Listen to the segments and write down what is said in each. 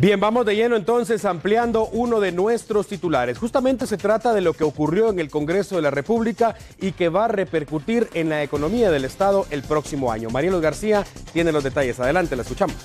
Bien, vamos de lleno entonces ampliando uno de nuestros titulares. Justamente se trata de lo que ocurrió en el Congreso de la República y que va a repercutir en la economía del Estado el próximo año. Marielos García tiene los detalles. Adelante, la escuchamos.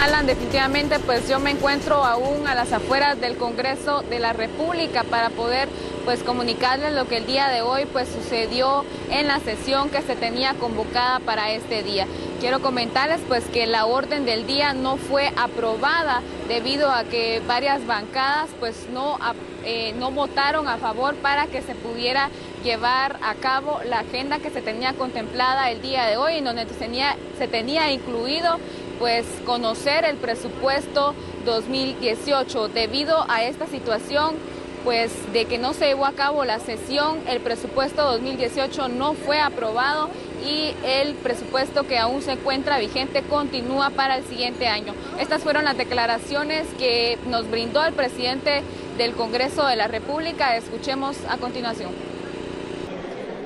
Alan, definitivamente pues yo me encuentro aún a las afueras del Congreso de la República para poder pues comunicarles lo que el día de hoy pues sucedió en la sesión que se tenía convocada para este día. Quiero comentarles pues que la orden del día no fue aprobada debido a que varias bancadas pues no, eh, no votaron a favor para que se pudiera llevar a cabo la agenda que se tenía contemplada el día de hoy, en donde tenía, se tenía incluido pues conocer el presupuesto 2018. Debido a esta situación, pues de que no se llevó a cabo la sesión, el presupuesto 2018 no fue aprobado y el presupuesto que aún se encuentra vigente continúa para el siguiente año. Estas fueron las declaraciones que nos brindó el presidente del Congreso de la República. Escuchemos a continuación.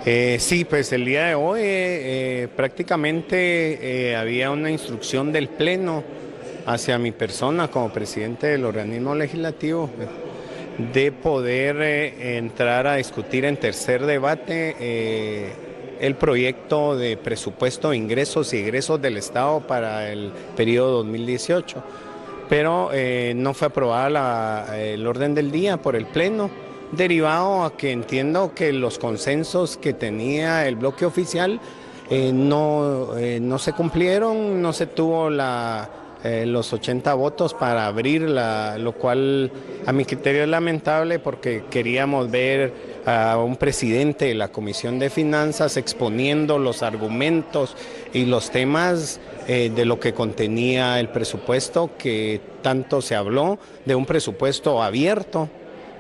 Eh, sí, pues el día de hoy eh, eh, prácticamente había una instrucción del Pleno hacia mi persona como presidente del organismo legislativo de poder entrar a discutir en tercer debate el proyecto de presupuesto de ingresos y egresos del Estado para el periodo 2018. Pero eh, no fue aprobada el orden del día por el Pleno, derivado a que entiendo que los consensos que tenía el bloque oficial eh, no, eh, no se cumplieron, no se tuvo la eh, los 80 votos para abrirla, lo cual a mi criterio es lamentable porque queríamos ver a un presidente de la Comisión de Finanzas exponiendo los argumentos y los temas de lo que contenía el presupuesto, que tanto se habló de un presupuesto abierto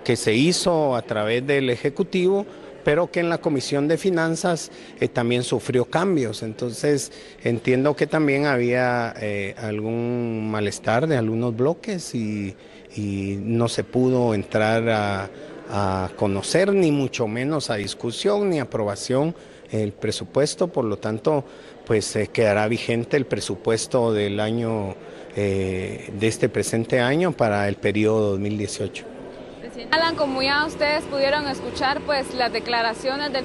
que se hizo a través del Ejecutivo pero que en la Comisión de Finanzas eh, también sufrió cambios. Entonces entiendo que también había eh, algún malestar de algunos bloques y, no se pudo entrar a, conocer, ni mucho menos a discusión ni aprobación el presupuesto, por lo tanto, pues quedará vigente el presupuesto del año, eh, de este presente año para el periodo 2018. Alan, como ya ustedes pudieron escuchar, pues las declaraciones del,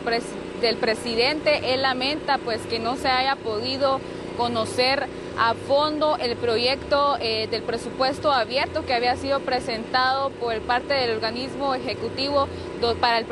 del presidente, él lamenta pues que no se haya podido conocer a fondo el proyecto eh, del presupuesto abierto que había sido presentado por parte del organismo ejecutivo para el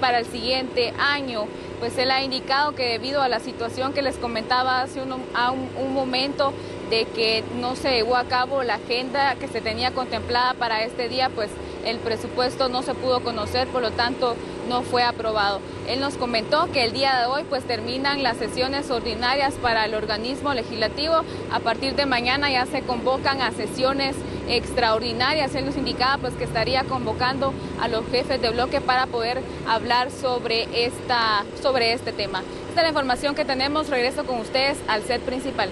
para el siguiente año. Pues él ha indicado que debido a la situación que les comentaba hace un, un momento de que no se llevó a cabo la agenda que se tenía contemplada para este día, pues el presupuesto no se pudo conocer, por lo tanto no fue aprobado. Él nos comentó que el día de hoy pues terminan las sesiones ordinarias para el organismo legislativo. A partir de mañana ya se convocan a sesiones extraordinarias. Él nos indicaba pues que estaría convocando a los jefes de bloque para poder hablar sobre esta sobre este tema. Esta es la información que tenemos. Regreso con ustedes al set principal.